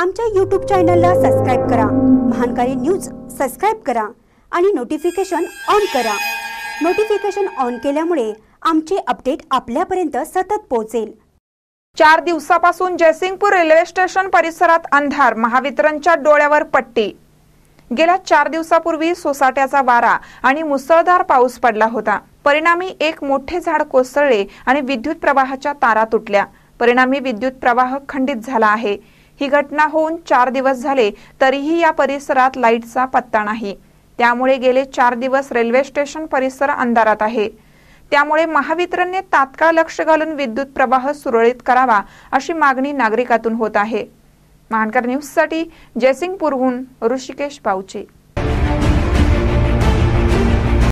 आमच्या यूट्यूब चॅनलला सबस्क्राईब करा. महानकारी न्यूज सबस्क्राईब करा आणि नोटिफिकेशन ऑन करा. नोटिफिकेशन ऑन केल्यामुळे आमचे अपडेट आपल्यापर्यंत सतत पोहोचेल. चार दिवसापासून जयसिंगपूर रेल्वे स्टेशन परिसरात अंधार महावितरणच्या डोळ्यावर पट्टी. गेल्या चार दिवसापूर्वी सोसाट्याचा वारा आणि मुसळधार पाऊस पडला होता. परिणामी एक मोठे झाड कोसळले आणि विद्युत प्रवाहाच्या तारा तुटल्या. परिणामी विद्युत प्रवाह खंडित झाला आहे. ही घटना होऊन चार दिवस झाले तरीही या परिसरात लाईटचा पत्ता नाही. त्यामुळे गेले चार दिवस रेल्वे स्टेशन परिसर अंधारात आहे. त्यामुळे महावितरणने तात्काळ लक्ष घालून विद्युत प्रवाह सुरळीत करावा अशी मागणी नागरिकातून होत आहे. महानकर न्यूजसाठी जयसिंगपूरहून ऋषिकेश पावचे.